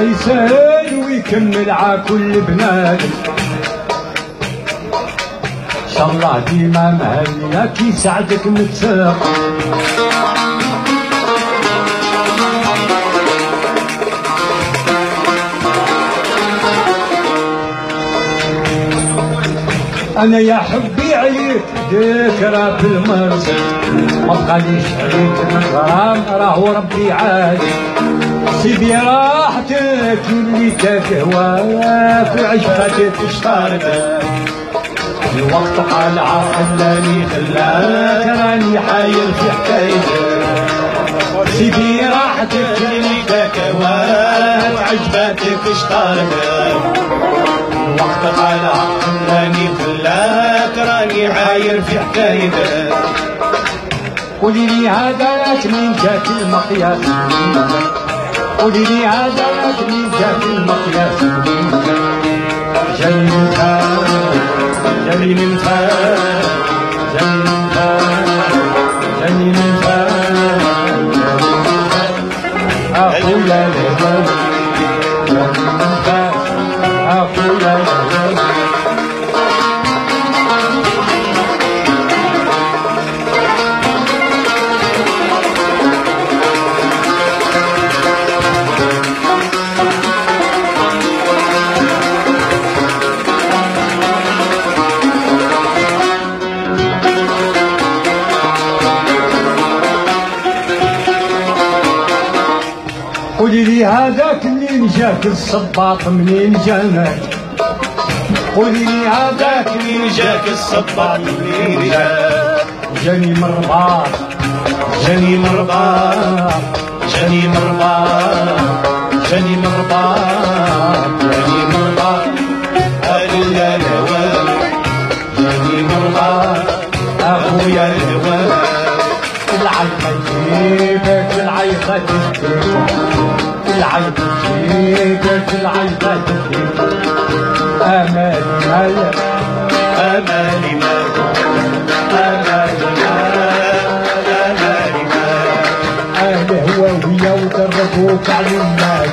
يسهل ويكمل ع كل بنادم إن شاء الله ديما مهنيا كي يسعدك متساق. أنا يا حبي عليك ذكرى في المرسى. ما بقاليش عليك من غرام راهو ربي عادي سيدي راحتك اللي تهواك وعشرتك اشترتك الوقت قلعة خلاني خلاك راني حاير في حكايتك سيدي راحتك اللي تهواك وعجبتك اشترتك الوقت قلعة خلاني خلاك راني حاير في حكايتك. قولي لي هذاك من جات المقياس. قولي لي هذاك من جات المقياس. جاي من فاس جاي من فاس جاي من جاي من Hallelujah. هذاك منين جاك الصباط منين جاك؟ قولي لي هذاك منين جاك الصباط منين جاك؟ جاني مرباط جاني مرباط جاني مرباط جاني مرباط تجيبك العيطة تجيبك امالي مالك امالي ما امالي ما امالي ما أهل هواوية ودربوك على المال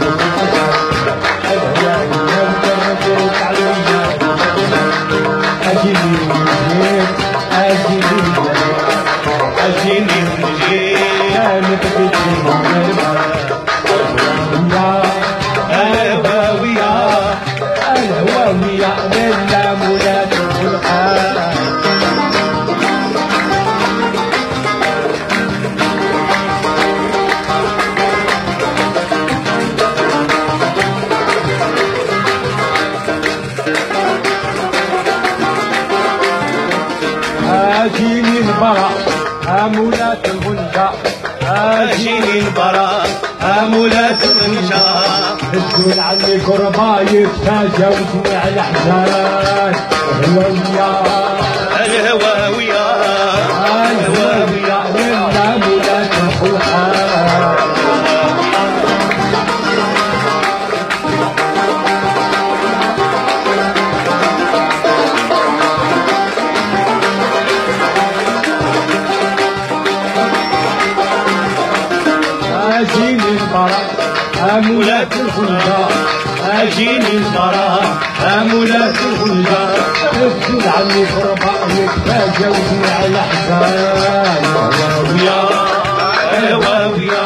الهواوية ودربوك على المال اجيني من اجيني من اجيني من جيل اجيني البراء امولات الرجال تقول عني قربا يتجاوزني على حزان هواوية الهواوية الهواوية امولات الخلقة اجيني البراء امولات الرجال تقول عني قربا يتجاوزني على حزان الهواوية الهواوية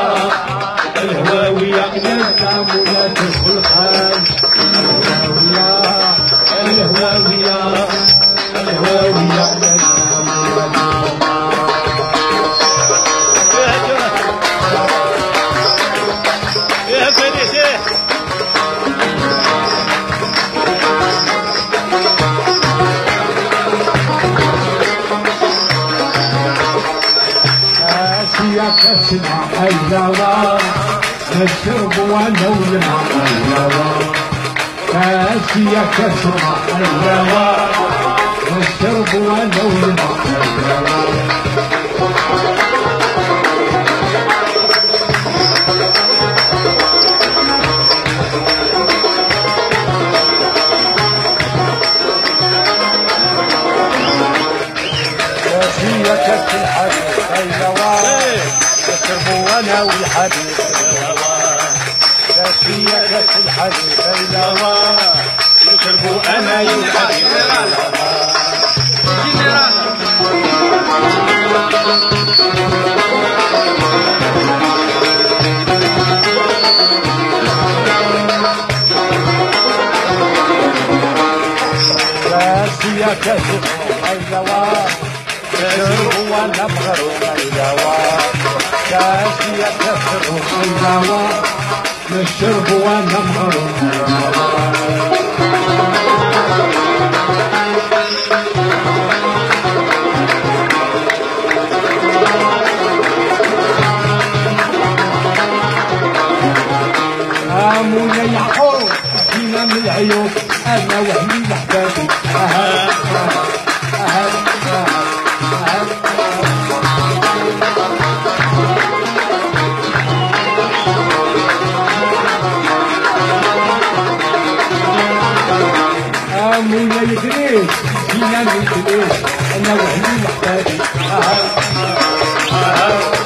تسمع الهوى نشرب ونولع الهوى. آسيا تسمع نشرب ونولع الهوى. الحبيب الهوى تسفية الحبيب الهوى يخرب أنا الحبيب تسفية الحبيب الهوى تسفية الحبيب الهوى نشرب وأنا مغروم الهوى مولاي يعقوب فينا من العيوب أنا وهمي لحبابي أهل أهل أهل مولاي ادريس فينا من ادريس أنا وهمي لحبابي أهل أهل